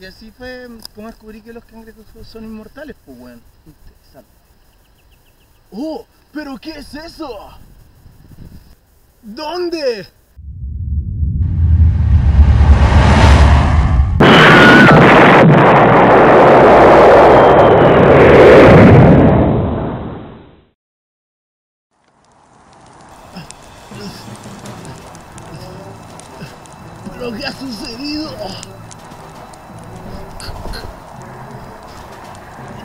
Y así fue como descubrí que los cangrejos son inmortales, pues bueno. Interesante. ¡Oh! ¿Pero qué es eso? ¿Dónde?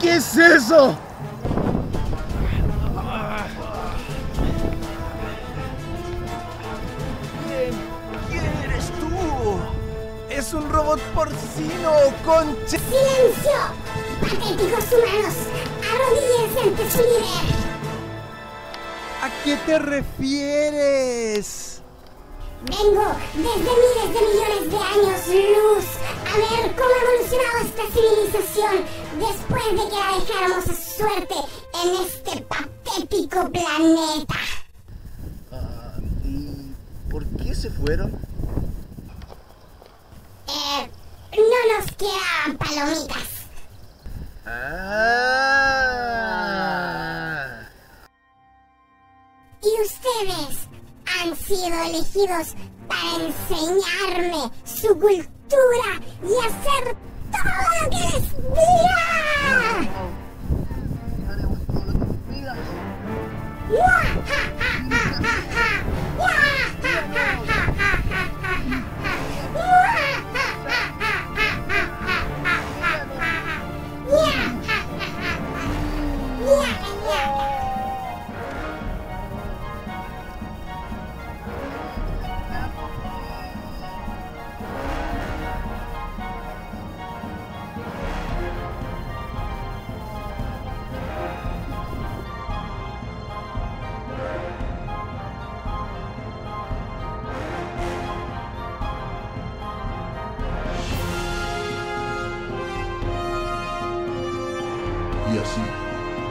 ¿Qué es eso? ¿Quién? ¿Quién eres tú? Es un robot porcino, concha. ¡Silencio! ¡Patéticos humanos! ¡Arrodíllense ante su líder! ¿A qué te refieres? Vengo desde miles de millones de años luz a ver cómo ha evolucionado esta civilización después de que la dejáramos a suerte en este patético planeta. Ah, ¿Y por qué se fueron? Eh, no nos quedan palomitas. Ah. Sido elegidos para enseñarme su cultura y hacer todo lo que les diga. Así,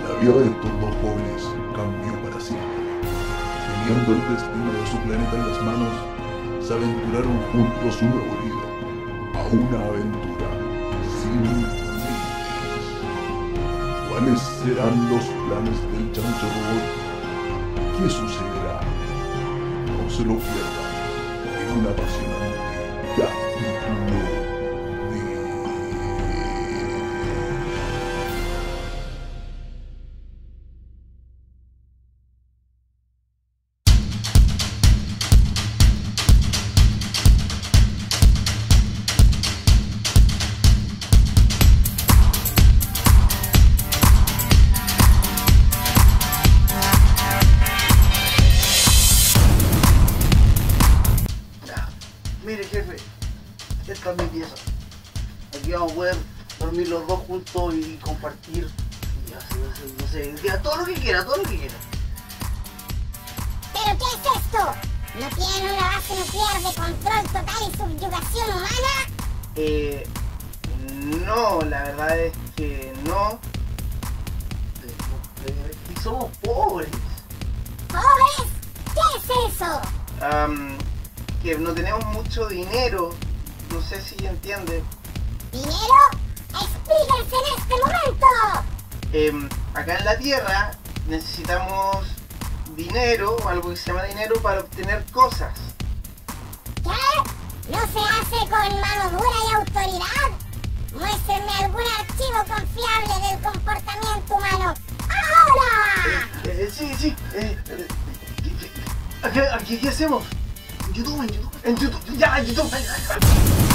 la vida de estos dos jóvenes cambió para siempre. Teniendo el destino de su planeta en las manos, se aventuraron juntos nueva vida a una aventura sin límites. ¿Cuáles serán los planes del chancho robot? ¿Qué sucederá? No se lo pierdan en un apasionante mi pieza. Aquí vamos a poder dormir los dos juntos y compartir. Y así, así, no sé, ya, todo lo que quiera, todo lo que quiera. ¿Pero qué es esto? ¿No tienen una base nuclear de control total y subyugación humana? Eh, no, la verdad es que no. Y somos pobres. ¿Pobres? ¿Qué es eso? Que no tenemos mucho dinero. No sé si entiende. ¿Dinero? ¡Explíquense en este momento! Em, acá en la Tierra necesitamos dinero, o algo que se llama dinero, para obtener cosas. ¿Qué? ¿No se hace con mano dura y autoridad? Muéstrenme algún archivo confiable del comportamiento humano. ¡Ahora! Eh, sí, sí. eh, eh, ¿qué- qué- ¿Aquí, aquí, qué hacemos? En YouTube, en YouTube. En YouTube, ya, en YouTube.